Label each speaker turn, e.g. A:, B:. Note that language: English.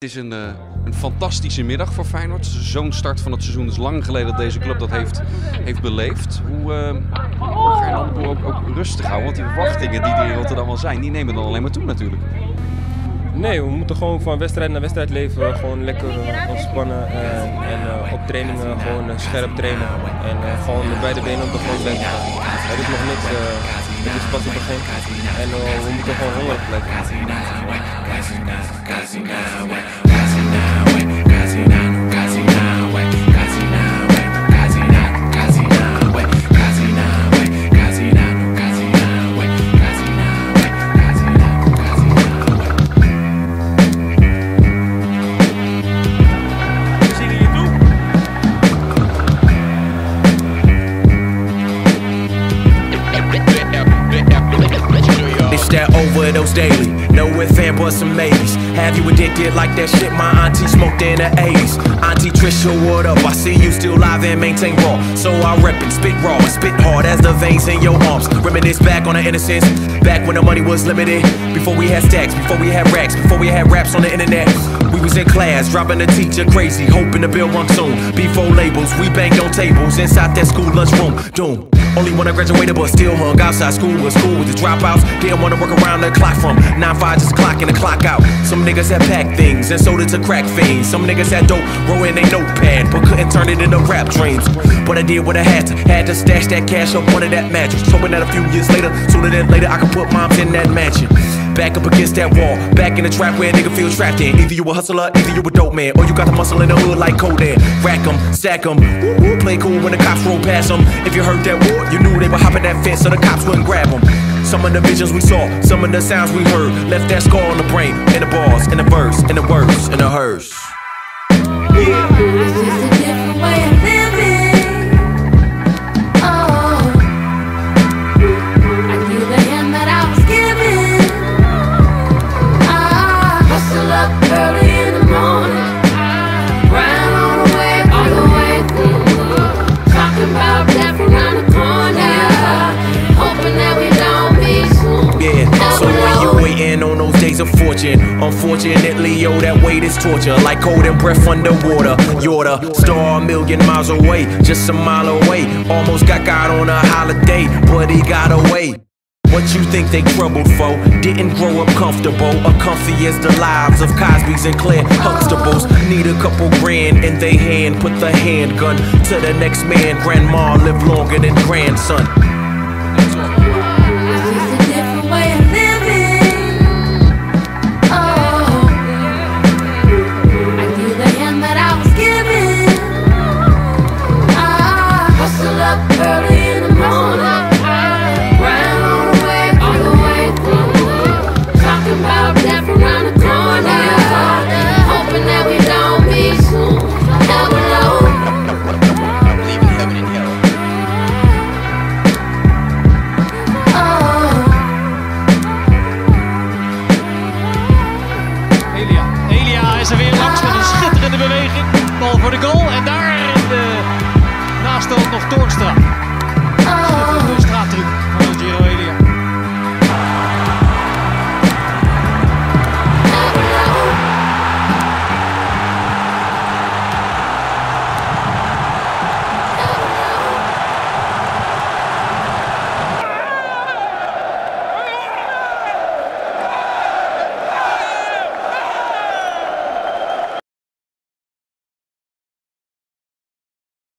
A: Het is een, uh, een fantastische middag voor Feyenoord. Zo'n start van het seizoen is lang geleden dat deze club dat heeft, heeft beleefd. Hoe uh, ga je ook, ook, rustig houden? Want die verwachtingen die er in Rotterdam al zijn, die nemen dan alleen maar toe natuurlijk.
B: Nee, we moeten gewoon van wedstrijd naar wedstrijd leven. Gewoon lekker uh, ontspannen en, en op trainingen gewoon scherp trainen. En gewoon met beide benen op de grond staan. Het is nog niks, het is pas het begin. En we moeten gewoon hongerig blijven.
C: Overdose daily. No if and but some maybes. Have you addicted like that shit my auntie smoked in the 80s? Auntie Trisha, what up? I see you still live and maintain raw. So I rep it, spit raw, spit hard as the veins in your arms. Reminisce back on the innocence, back when the money was limited. Before we had stacks, before we had racks, before we had raps on the internet. We was in class, dropping the teacher crazy, hoping the bill rung soon. Before labels, we banged on tables inside that school lunchroom. Doom. Only when I graduated, but still hung outside school. Was school with the dropouts. Didn't wanna work around the clock from 9-5 just clock in the clock out. Some niggas had packed things and sold it to crack fiends. Some niggas had dope rolling a notepad, but couldn't turn it into rap dreams. But I did what I had to. Had to stash that cash up under that mattress. Hoping that a few years later, sooner than later, I could put moms in that mansion. Back up against that wall, back in the trap where a nigga feel trapped in. Either you a hustler, either you a dope man, or you got the muscle in the hood like Kodan. Rack 'em, stack 'em, woo woo, play cool when the cops roll past 'em. If you heard that woo, you knew they were hopping that fence so the cops wouldn't grab 'em. Some of the visions we saw, some of the sounds we heard, left that scar on the brain, in the bars, in the verse, in the words, in the hearse. Of fortune. Unfortunately, yo, that weight is torture. Like cold and breath underwater. You're the star a million miles away, just a mile away. Almost got God on a holiday, but he got away. What you think they troubled for? Didn't grow up comfortable or comfy as the lives of Cosby's and Claire Huxtables. Need a couple grand in they hand, put the handgun to the next man. Grandma lived longer than grandson.
D: Er weer langs met een schitterende beweging. Bal voor de goal en daar in de naast ook nog Toornstra.